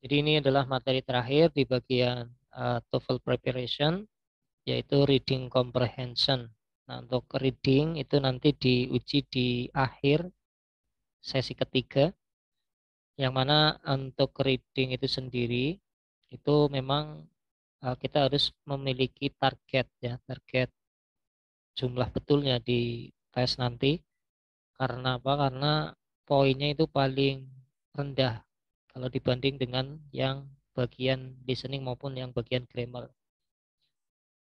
Jadi ini adalah materi terakhir di bagian uh, TOEFL preparation yaitu reading comprehension. Nah, untuk reading itu nanti diuji di akhir sesi ketiga yang mana untuk reading itu sendiri itu memang uh, kita harus memiliki target ya, target jumlah betulnya di tes nanti. Karena apa? Karena poinnya itu paling rendah kalau dibanding dengan yang bagian listening maupun yang bagian grammar.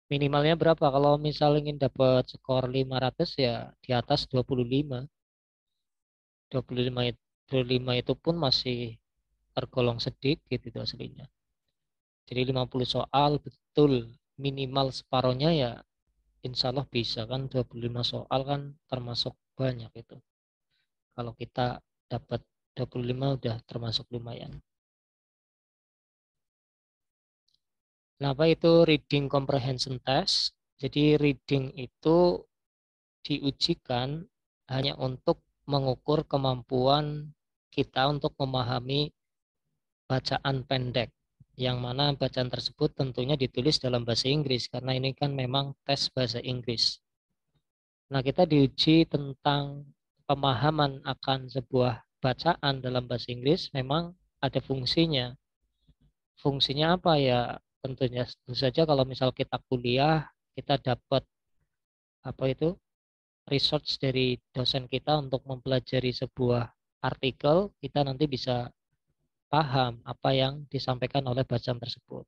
Minimalnya berapa? Kalau misal ingin dapat skor 500 ya di atas 25. 25 25 itu pun masih tergolong sedikit itu aslinya. Jadi 50 soal betul minimal separohnya ya insya Allah bisa kan 25 soal kan termasuk banyak itu. Kalau kita dapat 25 udah termasuk lumayan. Nah, apa itu reading comprehension test? Jadi reading itu diujikan hanya untuk mengukur kemampuan kita untuk memahami bacaan pendek yang mana bacaan tersebut tentunya ditulis dalam bahasa Inggris karena ini kan memang tes bahasa Inggris. Nah, kita diuji tentang pemahaman akan sebuah bacaan dalam bahasa Inggris memang ada fungsinya. Fungsinya apa ya? Tentunya tentu saja kalau misal kita kuliah, kita dapat apa itu? research dari dosen kita untuk mempelajari sebuah artikel, kita nanti bisa paham apa yang disampaikan oleh bacaan tersebut.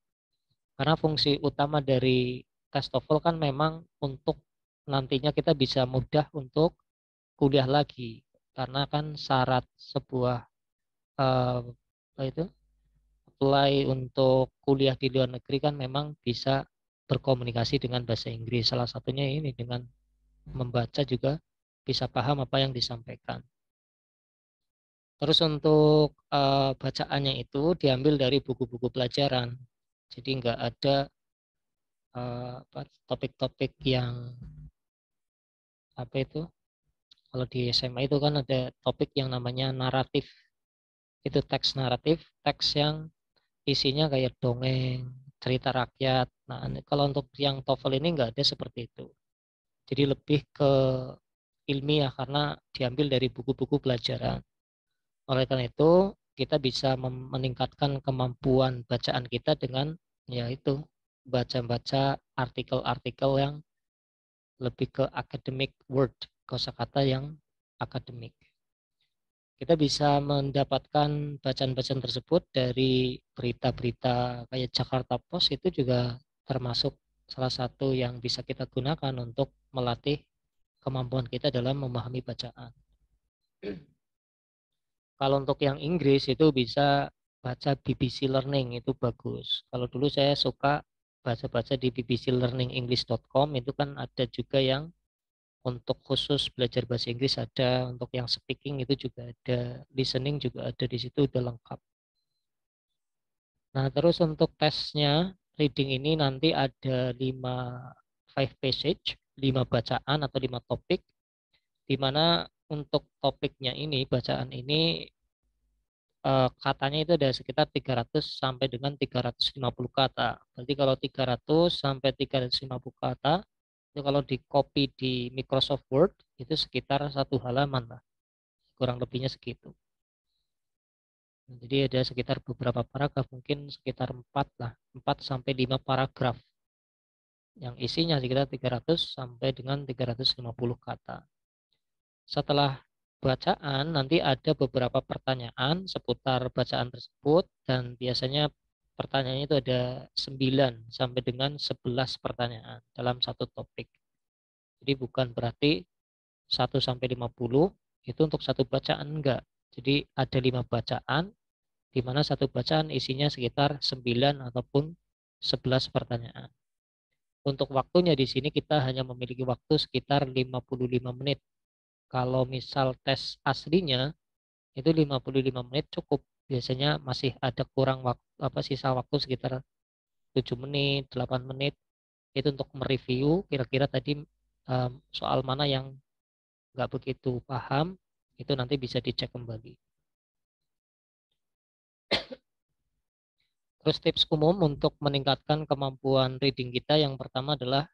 Karena fungsi utama dari tes TOEFL kan memang untuk nantinya kita bisa mudah untuk kuliah lagi karena kan syarat sebuah uh, apa itu? Apply untuk kuliah di luar negeri kan memang bisa berkomunikasi dengan bahasa Inggris. Salah satunya ini dengan membaca juga bisa paham apa yang disampaikan. Terus untuk uh, bacaannya itu diambil dari buku-buku pelajaran. Jadi nggak ada topik-topik uh, yang apa itu kalau di SMA itu kan ada topik yang namanya naratif. Itu teks naratif, teks yang isinya kayak dongeng, cerita rakyat. Nah, kalau untuk yang TOEFL ini nggak ada seperti itu. Jadi lebih ke ilmiah karena diambil dari buku-buku pelajaran. Oleh karena itu, kita bisa meningkatkan kemampuan bacaan kita dengan yaitu baca-baca artikel-artikel yang lebih ke academic word kosakata yang akademik. Kita bisa mendapatkan bacaan-bacaan tersebut dari berita-berita kayak Jakarta Post itu juga termasuk salah satu yang bisa kita gunakan untuk melatih kemampuan kita dalam memahami bacaan. Kalau untuk yang Inggris itu bisa baca BBC Learning itu bagus. Kalau dulu saya suka baca-baca di bbclearningenglish.com itu kan ada juga yang untuk khusus belajar bahasa Inggris ada, untuk yang speaking itu juga ada, listening juga ada di situ udah lengkap. Nah, terus untuk tesnya reading ini nanti ada 5 five passage, 5 bacaan atau 5 topik di mana untuk topiknya ini, bacaan ini eh, katanya itu ada sekitar 300 sampai dengan 350 kata. Berarti kalau 300 sampai 350 kata itu kalau di copy di Microsoft Word itu sekitar satu halaman lah. Kurang lebihnya segitu. Jadi ada sekitar beberapa paragraf mungkin sekitar 4 lah. 4 sampai 5 paragraf. Yang isinya sekitar 300 sampai dengan 350 kata. Setelah bacaan nanti ada beberapa pertanyaan seputar bacaan tersebut dan biasanya pertanyaannya itu ada 9 sampai dengan 11 pertanyaan dalam satu topik. Jadi bukan berarti 1 sampai 50 itu untuk satu bacaan enggak. Jadi ada 5 bacaan di mana satu bacaan isinya sekitar 9 ataupun 11 pertanyaan. Untuk waktunya di sini kita hanya memiliki waktu sekitar 55 menit. Kalau misal tes aslinya itu 55 menit cukup biasanya masih ada kurang waktu apa sisa waktu sekitar 7 menit, 8 menit itu untuk mereview kira-kira tadi um, soal mana yang nggak begitu paham itu nanti bisa dicek kembali. Terus tips umum untuk meningkatkan kemampuan reading kita yang pertama adalah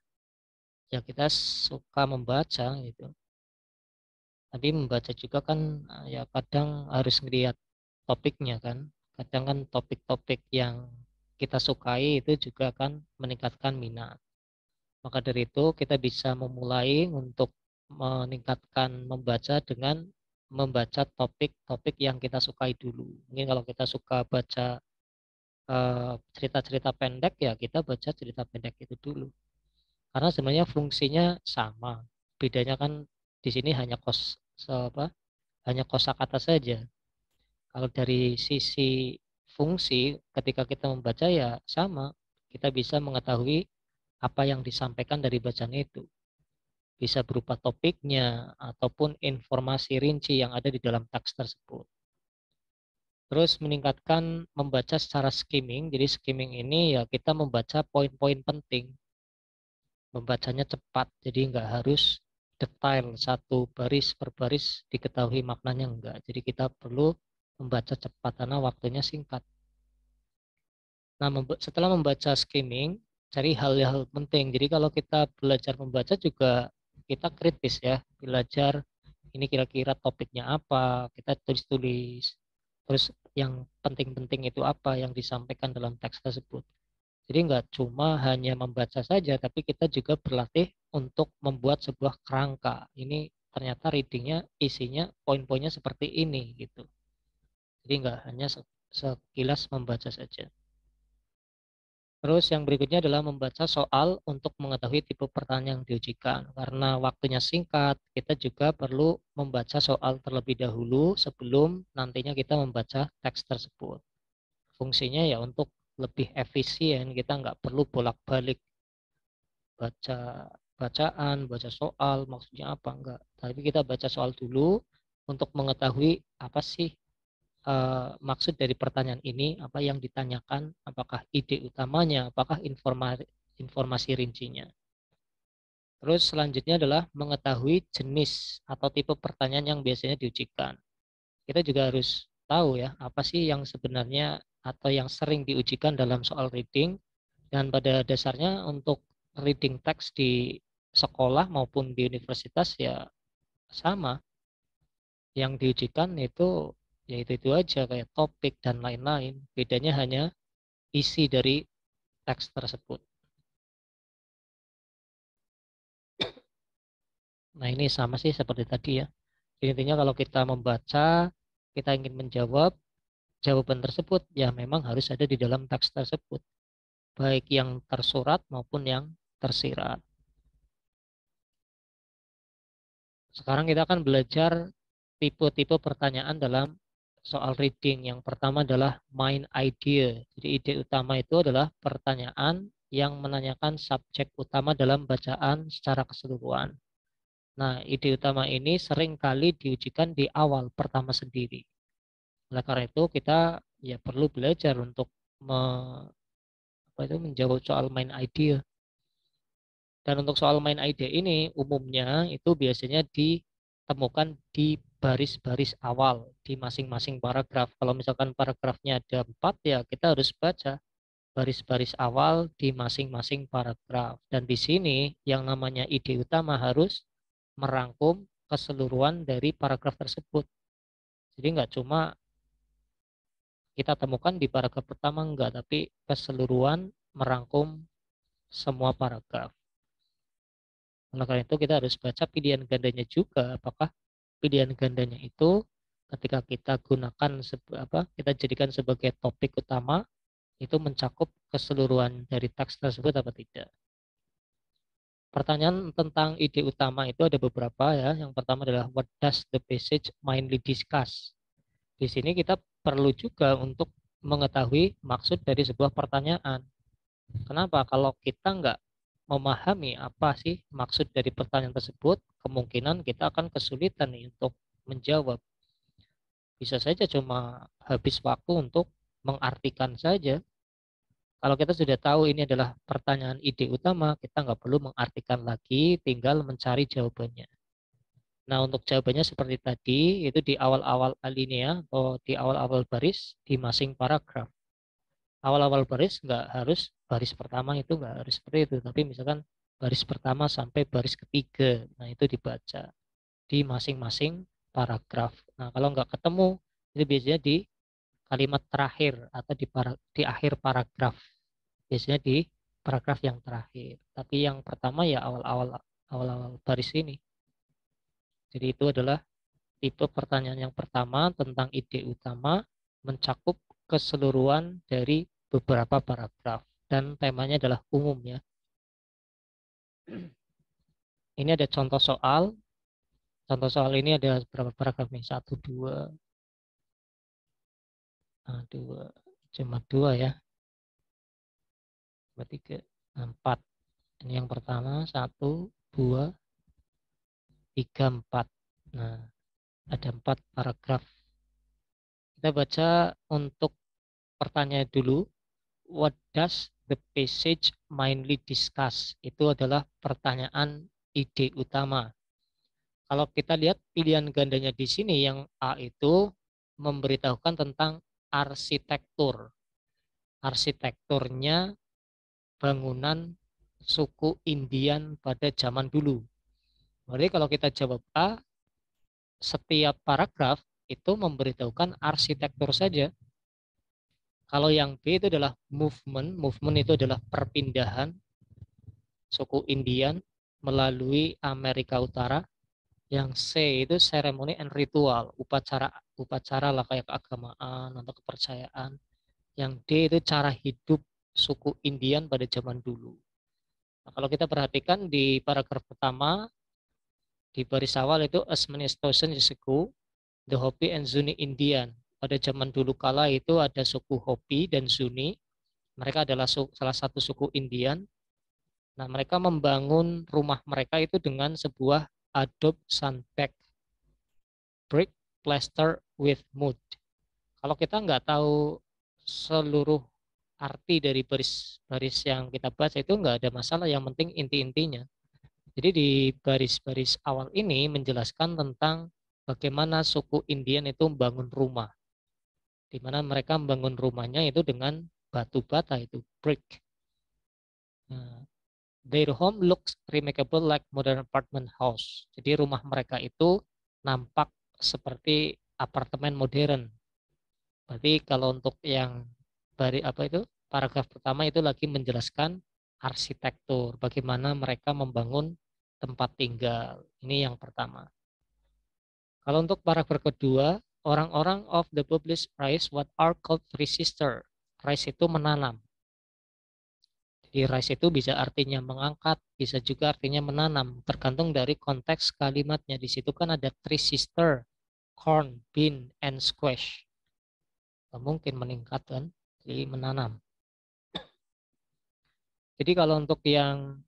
ya kita suka membaca gitu. Tapi membaca juga kan ya kadang harus melihat topiknya kan. Kadang kan topik-topik yang kita sukai itu juga akan meningkatkan minat. Maka dari itu kita bisa memulai untuk meningkatkan membaca dengan membaca topik-topik yang kita sukai dulu. Mungkin kalau kita suka baca Eh, cerita-cerita pendek ya kita baca cerita pendek itu dulu karena sebenarnya fungsinya sama bedanya kan di sini hanya kos apa hanya kosakata saja kalau dari sisi fungsi ketika kita membaca ya sama kita bisa mengetahui apa yang disampaikan dari bacaan itu bisa berupa topiknya ataupun informasi rinci yang ada di dalam teks tersebut Terus meningkatkan membaca secara skimming. Jadi skimming ini ya kita membaca poin-poin penting. Membacanya cepat, jadi nggak harus detail satu baris per baris diketahui maknanya enggak. Jadi kita perlu membaca cepat karena waktunya singkat. Nah, setelah membaca skimming, cari hal-hal penting. Jadi kalau kita belajar membaca juga kita kritis ya, belajar ini kira-kira topiknya apa, kita tulis-tulis terus yang penting-penting itu apa yang disampaikan dalam teks tersebut. Jadi nggak cuma hanya membaca saja, tapi kita juga berlatih untuk membuat sebuah kerangka. Ini ternyata readingnya isinya poin-poinnya seperti ini gitu. Jadi nggak hanya sekilas membaca saja. Terus yang berikutnya adalah membaca soal untuk mengetahui tipe pertanyaan yang diujikan. Karena waktunya singkat, kita juga perlu membaca soal terlebih dahulu sebelum nantinya kita membaca teks tersebut. Fungsinya ya untuk lebih efisien, kita nggak perlu bolak-balik baca bacaan, baca soal, maksudnya apa enggak. Tapi kita baca soal dulu untuk mengetahui apa sih uh, maksud dari pertanyaan ini, apa yang ditanyakan, apakah ide utamanya, apakah informasi, informasi rincinya. Terus selanjutnya adalah mengetahui jenis atau tipe pertanyaan yang biasanya diujikan. Kita juga harus tahu ya, apa sih yang sebenarnya atau yang sering diujikan dalam soal reading dan pada dasarnya untuk reading text di sekolah maupun di universitas ya sama. Yang diujikan itu ya itu itu aja kayak topik dan lain-lain. Bedanya hanya isi dari teks tersebut. Nah ini sama sih seperti tadi ya. Intinya kalau kita membaca kita ingin menjawab jawaban tersebut ya memang harus ada di dalam teks tersebut. Baik yang tersurat maupun yang tersirat. Sekarang kita akan belajar tipe-tipe pertanyaan dalam soal reading. Yang pertama adalah main idea. Jadi ide utama itu adalah pertanyaan yang menanyakan subjek utama dalam bacaan secara keseluruhan. Nah, ide utama ini sering kali diujikan di awal pertama sendiri. Oleh karena itu kita ya perlu belajar untuk me, apa itu menjawab soal main idea. Dan untuk soal main idea ini umumnya itu biasanya ditemukan di baris-baris awal di masing-masing paragraf. Kalau misalkan paragrafnya ada empat ya kita harus baca baris-baris awal di masing-masing paragraf. Dan di sini yang namanya ide utama harus merangkum keseluruhan dari paragraf tersebut. Jadi nggak cuma kita temukan di paragraf pertama enggak, tapi keseluruhan merangkum semua paragraf. Oleh karena itu kita harus baca pilihan gandanya juga apakah pilihan gandanya itu ketika kita gunakan apa kita jadikan sebagai topik utama itu mencakup keseluruhan dari teks tersebut apa tidak. Pertanyaan tentang ide utama itu ada beberapa ya. Yang pertama adalah what does the passage mainly discuss? Di sini kita perlu juga untuk mengetahui maksud dari sebuah pertanyaan. Kenapa? Kalau kita nggak memahami apa sih maksud dari pertanyaan tersebut, kemungkinan kita akan kesulitan nih untuk menjawab. Bisa saja cuma habis waktu untuk mengartikan saja. Kalau kita sudah tahu ini adalah pertanyaan ide utama, kita nggak perlu mengartikan lagi, tinggal mencari jawabannya. Nah, untuk jawabannya seperti tadi, itu di awal-awal alinea atau di awal-awal baris di masing paragraf. awal-awal baris nggak harus baris pertama itu nggak harus seperti itu tapi misalkan baris pertama sampai baris ketiga. Nah itu dibaca di masing-masing paragraf. Nah kalau nggak ketemu itu biasanya di kalimat terakhir atau di para, di akhir paragraf. Biasanya di paragraf yang terakhir. Tapi yang pertama ya awal-awal awal-awal baris ini. Jadi itu adalah tipe pertanyaan yang pertama tentang ide utama mencakup keseluruhan dari beberapa paragraf. Dan temanya adalah umum ya. Ini ada contoh soal. Contoh soal ini ada berapa paragraf nih? Satu, dua, nah, dua, cuma dua ya. Dua, tiga, empat. Ini yang pertama, satu, dua, tiga, empat. Nah, ada empat paragraf kita baca untuk pertanyaan dulu. What does the passage mainly discuss? Itu adalah pertanyaan ide utama. Kalau kita lihat pilihan gandanya di sini yang A itu memberitahukan tentang arsitektur. Arsitekturnya bangunan suku Indian pada zaman dulu. Jadi kalau kita jawab A, setiap paragraf itu memberitahukan arsitektur saja. Kalau yang B itu adalah movement, movement itu adalah perpindahan suku Indian melalui Amerika Utara. Yang C itu seremoni and ritual, upacara upacara lah kayak keagamaan atau kepercayaan. Yang D itu cara hidup suku Indian pada zaman dulu. Nah, kalau kita perhatikan di paragraf pertama di baris awal itu as many thousand years ago the Hopi and Zuni Indian. Pada zaman dulu kala itu ada suku Hopi dan Zuni. Mereka adalah salah satu suku Indian. Nah, mereka membangun rumah mereka itu dengan sebuah adobe sandbag brick plaster with mud. Kalau kita nggak tahu seluruh arti dari baris-baris yang kita baca itu nggak ada masalah. Yang penting inti-intinya. Jadi di baris-baris awal ini menjelaskan tentang bagaimana suku Indian itu membangun rumah. Di mana mereka membangun rumahnya itu dengan batu bata itu brick. Nah, their home looks remarkable like modern apartment house. Jadi rumah mereka itu nampak seperti apartemen modern. Berarti kalau untuk yang dari apa itu paragraf pertama itu lagi menjelaskan arsitektur, bagaimana mereka membangun tempat tinggal. Ini yang pertama. Kalau untuk paragraf kedua, orang-orang of the published rice what are called resistor. Rice itu menanam. Jadi rice itu bisa artinya mengangkat, bisa juga artinya menanam, tergantung dari konteks kalimatnya. Di situ kan ada three sister, corn, bean, and squash. Mungkin meningkat kan, jadi menanam. Jadi kalau untuk yang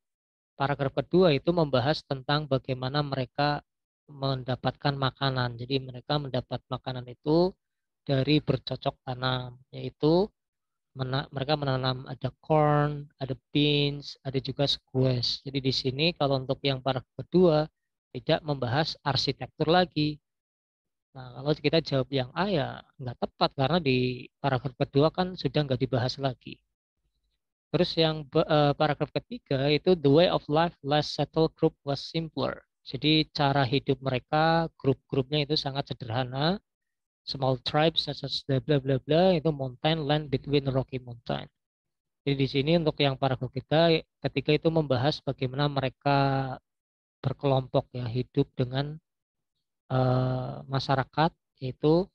paragraf kedua itu membahas tentang bagaimana mereka mendapatkan makanan. Jadi mereka mendapat makanan itu dari bercocok tanam, yaitu mena mereka menanam ada corn, ada beans, ada juga squash. Jadi di sini kalau untuk yang para kedua tidak membahas arsitektur lagi. Nah kalau kita jawab yang A ya nggak tepat karena di paragraf kedua kan sudah nggak dibahas lagi. Terus yang uh, paragraf ketiga itu the way of life less settled group was simpler. Jadi cara hidup mereka, grup-grupnya itu sangat sederhana. Small tribes bla bla bla itu mountain land between rocky mountain. Jadi di sini untuk yang para kita ketika itu membahas bagaimana mereka berkelompok ya hidup dengan uh, masyarakat yaitu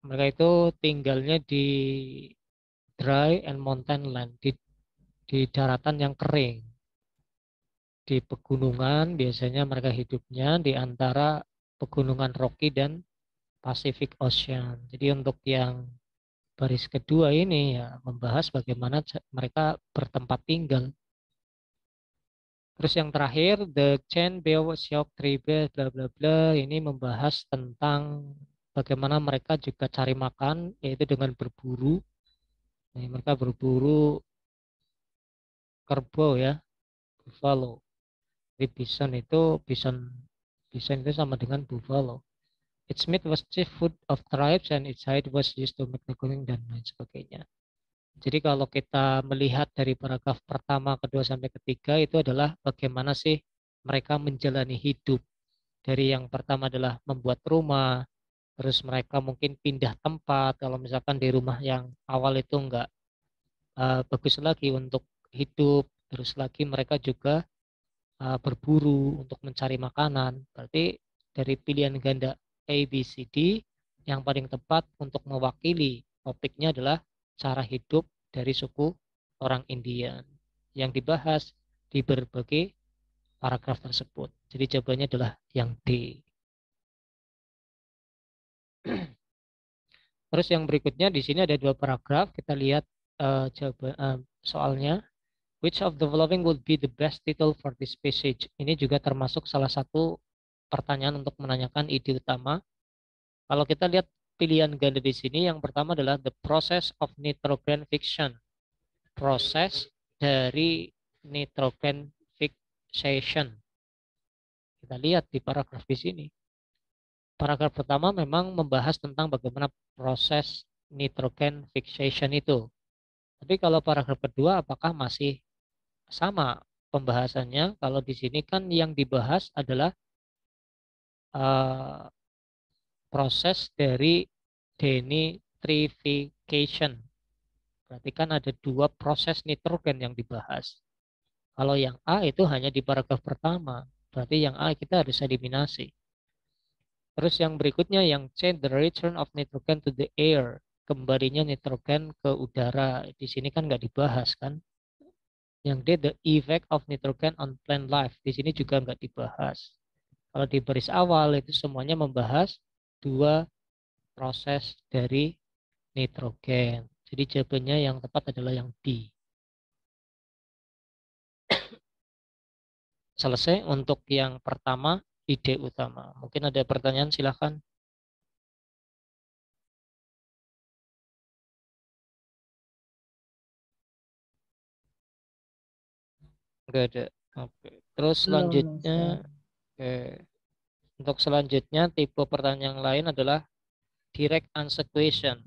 mereka itu tinggalnya di dry and mountain land di di daratan yang kering di pegunungan biasanya mereka hidupnya di antara pegunungan Rocky dan Pacific Ocean. Jadi untuk yang baris kedua ini ya membahas bagaimana mereka bertempat tinggal. Terus yang terakhir the Chen Beo Xiao Tribe bla bla bla ini membahas tentang bagaimana mereka juga cari makan yaitu dengan berburu. Nah, mereka berburu kerbau ya, buffalo. Jadi bison itu bison bison itu sama dengan buffalo. Its meat was chief food of tribes and its hide was used to make the clothing dan lain sebagainya. Jadi kalau kita melihat dari paragraf pertama, kedua sampai ketiga itu adalah bagaimana sih mereka menjalani hidup. Dari yang pertama adalah membuat rumah, terus mereka mungkin pindah tempat. Kalau misalkan di rumah yang awal itu enggak uh, bagus lagi untuk hidup, terus lagi mereka juga uh, berburu untuk mencari makanan. Berarti dari pilihan ganda A, B, C, D yang paling tepat untuk mewakili topiknya adalah cara hidup dari suku orang Indian yang dibahas di berbagai paragraf tersebut. Jadi jawabannya adalah yang D. Terus yang berikutnya di sini ada dua paragraf. Kita lihat uh, jawaban uh, soalnya. Which of the following would be the best title for this passage? Ini juga termasuk salah satu pertanyaan untuk menanyakan ide utama. Kalau kita lihat pilihan ganda di sini yang pertama adalah the process of nitrogen fixation. Proses dari nitrogen fixation. Kita lihat di paragraf di sini. Paragraf pertama memang membahas tentang bagaimana proses nitrogen fixation itu. Tapi kalau paragraf kedua apakah masih sama pembahasannya? Kalau di sini kan yang dibahas adalah uh, proses dari denitrification. Berarti kan ada dua proses nitrogen yang dibahas. Kalau yang A itu hanya di paragraf pertama. Berarti yang A kita harus eliminasi. Terus yang berikutnya yang C, the return of nitrogen to the air. Kembalinya nitrogen ke udara. Di sini kan nggak dibahas kan. Yang D, the effect of nitrogen on plant life. Di sini juga nggak dibahas. Kalau di baris awal itu semuanya membahas dua proses dari nitrogen. Jadi jawabannya yang tepat adalah yang D. Selesai untuk yang pertama, ide utama. Mungkin ada pertanyaan, silahkan. Enggak ada. Oke. Terus selanjutnya, oke. Untuk selanjutnya tipe pertanyaan yang lain adalah direct answer question.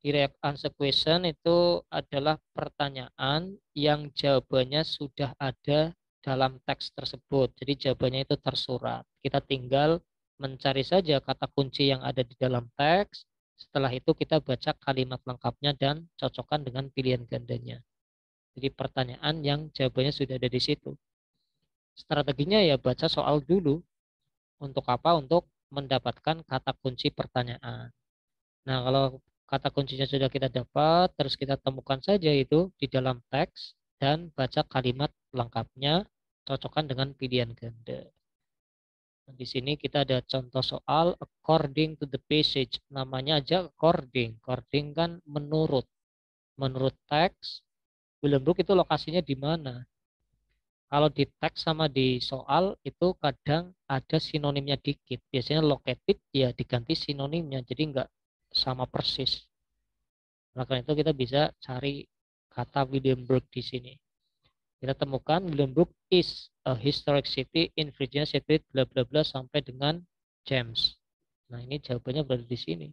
Direct answer question itu adalah pertanyaan yang jawabannya sudah ada dalam teks tersebut. Jadi jawabannya itu tersurat. Kita tinggal mencari saja kata kunci yang ada di dalam teks. Setelah itu kita baca kalimat lengkapnya dan cocokkan dengan pilihan gandanya. Jadi pertanyaan yang jawabannya sudah ada di situ. Strateginya ya baca soal dulu. Untuk apa? Untuk mendapatkan kata kunci pertanyaan. Nah, kalau kata kuncinya sudah kita dapat, terus kita temukan saja itu di dalam teks dan baca kalimat lengkapnya, cocokkan dengan pilihan ganda. Nah, di sini kita ada contoh soal according to the passage. Namanya aja according. According kan menurut. Menurut teks, William Brook itu lokasinya di mana? Kalau di teks sama di soal itu kadang ada sinonimnya dikit. Biasanya located ya diganti sinonimnya. Jadi enggak sama persis. Maka itu kita bisa cari kata Williamburg di sini. Kita temukan Williamburg is a historic city in Virginia City bla bla bla sampai dengan James. Nah, ini jawabannya berada di sini.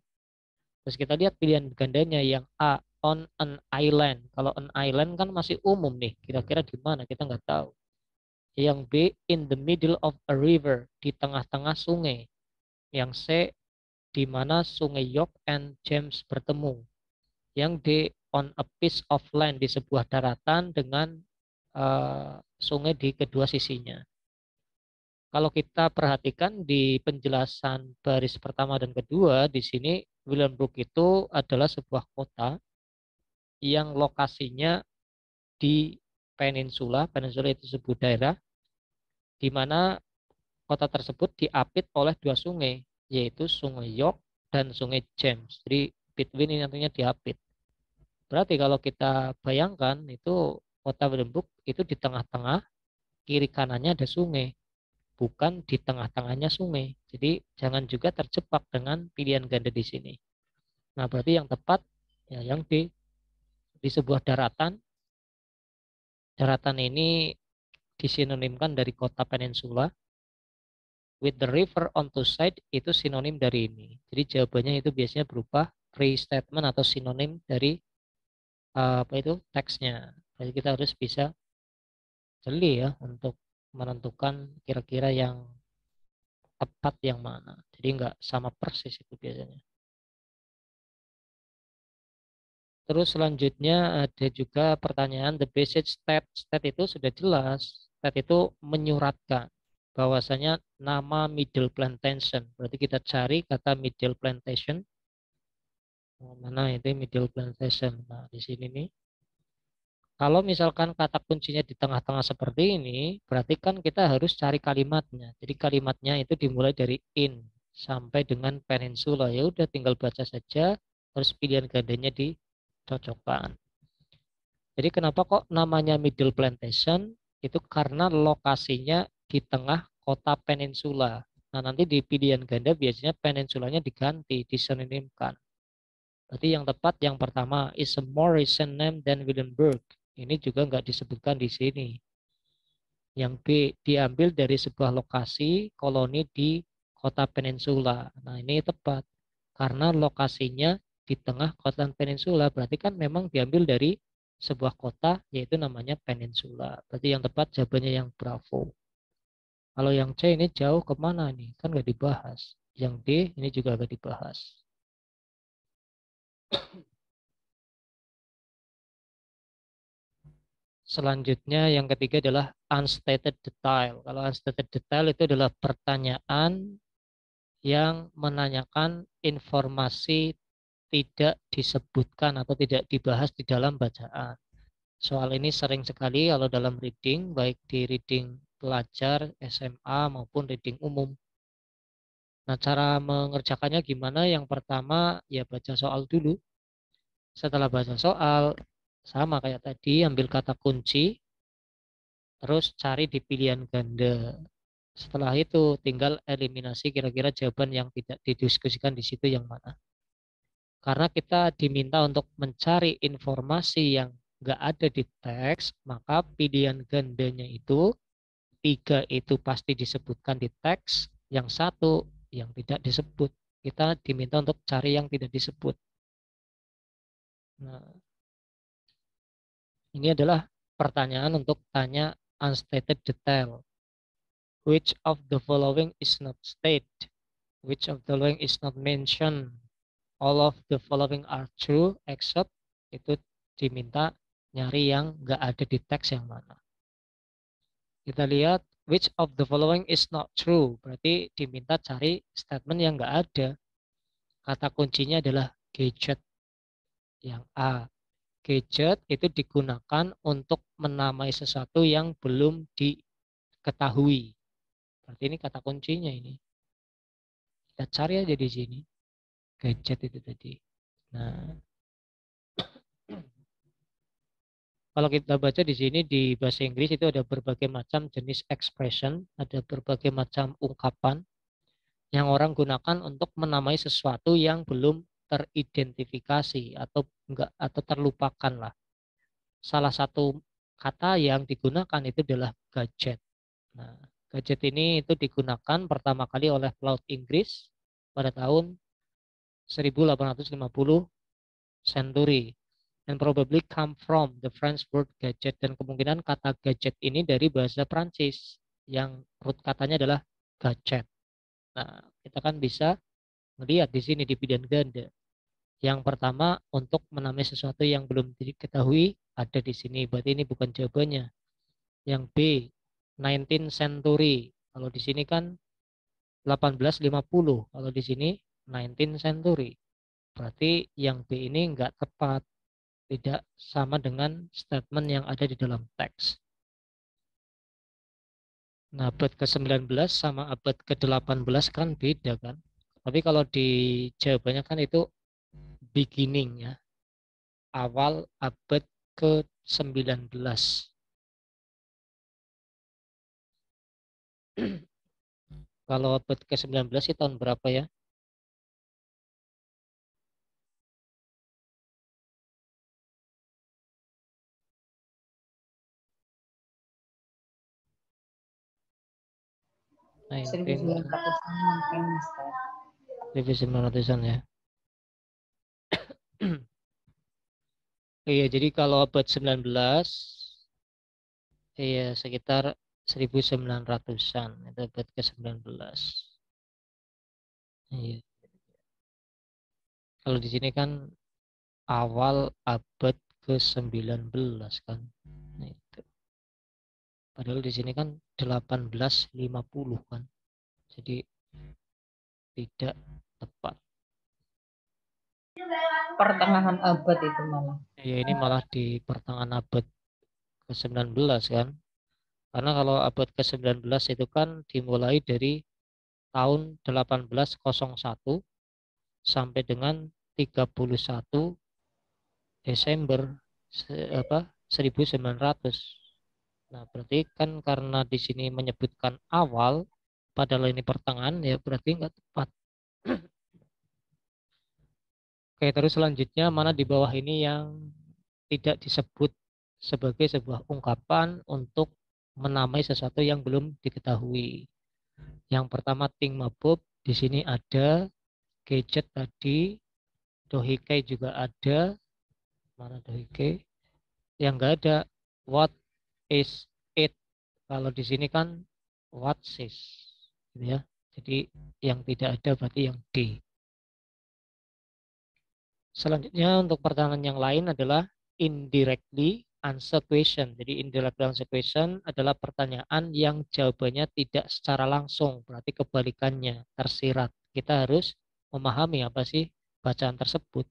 Terus kita lihat pilihan gandanya yang A on an island. Kalau an island kan masih umum nih. Kira-kira di mana? Kita nggak tahu. Yang B, in the middle of a river, di tengah-tengah sungai. Yang C, di mana sungai York and James bertemu. Yang D, on a piece of land, di sebuah daratan dengan uh, sungai di kedua sisinya. Kalau kita perhatikan di penjelasan baris pertama dan kedua, di sini Williamsburg itu adalah sebuah kota yang lokasinya di peninsula, peninsula itu sebuah daerah di mana kota tersebut diapit oleh dua sungai, yaitu Sungai York dan Sungai James. Jadi between ini nantinya diapit. Berarti kalau kita bayangkan itu kota Williamsburg itu di tengah-tengah, kiri kanannya ada sungai, bukan di tengah-tengahnya sungai. Jadi jangan juga terjebak dengan pilihan ganda di sini. Nah berarti yang tepat ya yang di di sebuah daratan. Daratan ini disinonimkan dari kota peninsula. With the river on two side itu sinonim dari ini. Jadi jawabannya itu biasanya berupa restatement atau sinonim dari apa itu teksnya. Jadi kita harus bisa jeli ya untuk menentukan kira-kira yang tepat yang mana. Jadi nggak sama persis itu biasanya. Terus selanjutnya ada juga pertanyaan the basic state. State itu sudah jelas. State itu menyuratkan bahwasanya nama middle plantation. Berarti kita cari kata middle plantation. Mana itu middle plantation? Nah, di sini nih. Kalau misalkan kata kuncinya di tengah-tengah seperti ini, berarti kan kita harus cari kalimatnya. Jadi kalimatnya itu dimulai dari in sampai dengan peninsula. Ya udah tinggal baca saja, terus pilihan gandanya di cocokkan. Jadi kenapa kok namanya Middle Plantation? Itu karena lokasinya di tengah kota peninsula. Nah nanti di pilihan ganda biasanya peninsulanya diganti, disinonimkan. Berarti yang tepat yang pertama is a more recent name than Williamburg. Ini juga nggak disebutkan di sini. Yang B diambil dari sebuah lokasi koloni di kota peninsula. Nah ini tepat karena lokasinya di tengah kota peninsula berarti kan memang diambil dari sebuah kota yaitu namanya peninsula. Berarti yang tepat jawabannya yang Bravo. Kalau yang C ini jauh ke mana nih? Kan nggak dibahas. Yang D ini juga nggak dibahas. Selanjutnya yang ketiga adalah unstated detail. Kalau unstated detail itu adalah pertanyaan yang menanyakan informasi tidak disebutkan atau tidak dibahas di dalam bacaan. Soal ini sering sekali kalau dalam reading, baik di reading pelajar SMA maupun reading umum. Nah, cara mengerjakannya gimana? Yang pertama, ya baca soal dulu. Setelah baca soal, sama kayak tadi, ambil kata kunci, terus cari di pilihan ganda. Setelah itu, tinggal eliminasi kira-kira jawaban yang tidak didiskusikan di situ yang mana. Karena kita diminta untuk mencari informasi yang nggak ada di teks, maka pilihan gandanya itu tiga itu pasti disebutkan di teks, yang satu yang tidak disebut. Kita diminta untuk cari yang tidak disebut. Nah, ini adalah pertanyaan untuk tanya unstated detail. Which of the following is not stated? Which of the following is not mentioned? all of the following are true except itu diminta nyari yang nggak ada di teks yang mana. Kita lihat which of the following is not true. Berarti diminta cari statement yang nggak ada. Kata kuncinya adalah gadget. Yang A. Gadget itu digunakan untuk menamai sesuatu yang belum diketahui. Berarti ini kata kuncinya ini. Kita cari aja di sini gadget itu tadi. Nah, kalau kita baca di sini di bahasa Inggris itu ada berbagai macam jenis expression, ada berbagai macam ungkapan yang orang gunakan untuk menamai sesuatu yang belum teridentifikasi atau enggak atau terlupakan lah. Salah satu kata yang digunakan itu adalah gadget. Nah, gadget ini itu digunakan pertama kali oleh pelaut Inggris pada tahun 1850 century and probably come from the French word gadget dan kemungkinan kata gadget ini dari bahasa Prancis yang root katanya adalah gadget. Nah, kita kan bisa melihat di sini di pilihan ganda. Yang pertama untuk menamai sesuatu yang belum diketahui ada di sini. Berarti ini bukan jawabannya. Yang B 19 century. Kalau di sini kan 1850. Kalau di sini 19 century. Berarti yang B ini enggak tepat. Tidak sama dengan statement yang ada di dalam teks. Nah, abad ke-19 sama abad ke-18 kan beda kan. Tapi kalau di jawabannya kan itu beginning ya. Awal abad ke-19. kalau abad ke-19 sih tahun berapa ya? Nah, 1900 mungkin, Ustaz. 1900-an ya. Iya, jadi kalau abad 19 iya sekitar 1900-an, itu abad ke-19. Iya. Kalau di sini kan awal abad ke-19 kan. Itu. Padahal di sini kan 1850 kan. Jadi tidak tepat. Pertengahan abad itu malah. Ya ini malah di pertengahan abad ke-19 kan. Karena kalau abad ke-19 itu kan dimulai dari tahun 1801 sampai dengan 31 Desember apa 1900. Nah, berarti kan karena di sini menyebutkan awal padahal ini pertengahan ya berarti enggak tepat. Oke, terus selanjutnya mana di bawah ini yang tidak disebut sebagai sebuah ungkapan untuk menamai sesuatu yang belum diketahui. Yang pertama ting mabub, di sini ada gadget tadi, dohike juga ada, mana dohike? Yang enggak ada what is it. Kalau di sini kan what is, gitu ya. Jadi yang tidak ada berarti yang D. Selanjutnya untuk pertanyaan yang lain adalah indirectly answer question. Jadi indirect answer question adalah pertanyaan yang jawabannya tidak secara langsung, berarti kebalikannya, tersirat. Kita harus memahami apa sih bacaan tersebut.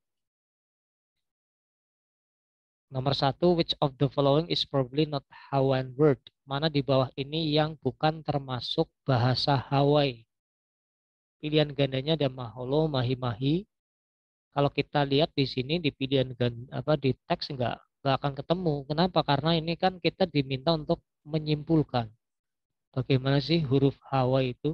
Nomor satu, which of the following is probably not Hawaiian word? Mana di bawah ini yang bukan termasuk bahasa Hawaii? Pilihan gandanya ada maholo, mahi-mahi. Kalau kita lihat di sini di pilihan apa di teks enggak nggak akan ketemu. Kenapa? Karena ini kan kita diminta untuk menyimpulkan bagaimana sih huruf Hawa itu.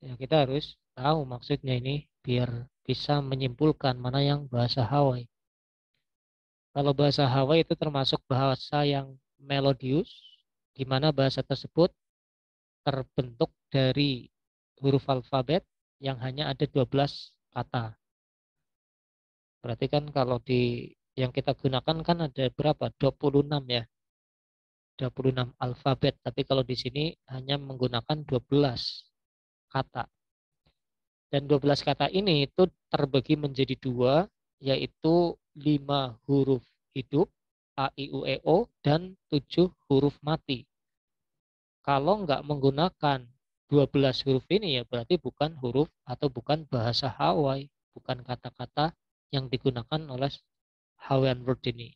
Ya, kita harus tahu maksudnya ini biar bisa menyimpulkan mana yang bahasa Hawaii. Kalau bahasa Hawaii itu termasuk bahasa yang melodius, di mana bahasa tersebut terbentuk dari huruf alfabet yang hanya ada 12 kata. Berarti kan kalau di yang kita gunakan kan ada berapa? 26 ya. 26 alfabet, tapi kalau di sini hanya menggunakan 12 kata. Dan 12 kata ini itu terbagi menjadi dua, yaitu 5 huruf hidup, A, I, U, E, O, dan 7 huruf mati. Kalau nggak menggunakan 12 huruf ini ya berarti bukan huruf atau bukan bahasa Hawaii, bukan kata-kata yang digunakan oleh Hawaiian word ini.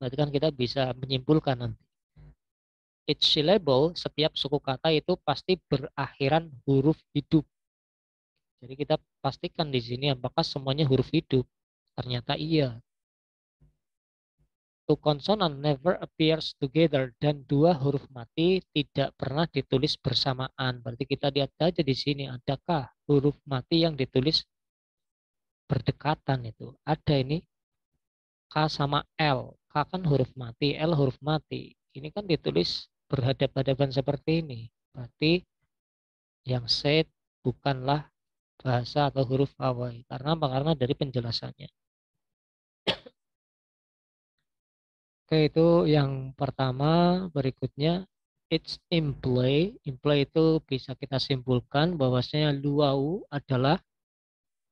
Berarti kan kita bisa menyimpulkan nanti. Each syllable, setiap suku kata itu pasti berakhiran huruf hidup. Jadi kita pastikan di sini apakah semuanya huruf hidup. Ternyata iya. Two consonant never appears together dan dua huruf mati tidak pernah ditulis bersamaan. Berarti kita lihat aja di sini adakah huruf mati yang ditulis berdekatan itu. Ada ini K sama L. K kan huruf mati, L huruf mati. Ini kan ditulis berhadap-hadapan seperti ini. Berarti yang set bukanlah bahasa atau huruf Hawaii. Karena apa? Karena dari penjelasannya. Oke, itu yang pertama. Berikutnya, it's imply. Imply itu bisa kita simpulkan bahwasanya luau adalah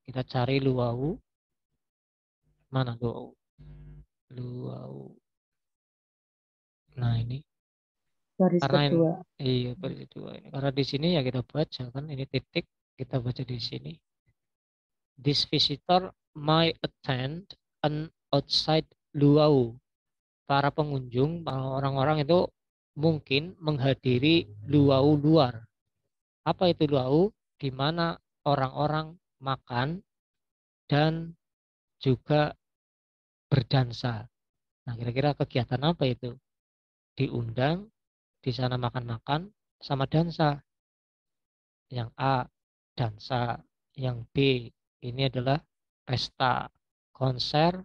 kita cari luau. Mana luau? Luau. Nah ini. Baris karena kedua. Ini, iya baris kedua ini. Karena di sini ya kita baca kan ini titik kita baca di sini. This visitor might attend an outside luau. Para pengunjung, orang-orang itu mungkin menghadiri luau luar. Apa itu luau? Di mana orang-orang makan dan juga berdansa. Nah, kira-kira kegiatan apa itu? Diundang, di sana makan-makan, sama dansa. Yang A, dansa. Yang B, ini adalah pesta, konser,